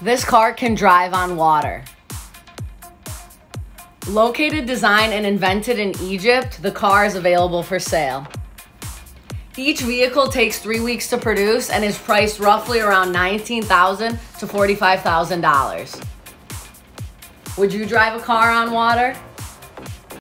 This car can drive on water. Located, designed, and invented in Egypt, the car is available for sale. Each vehicle takes three weeks to produce and is priced roughly around $19,000 to $45,000. Would you drive a car on water?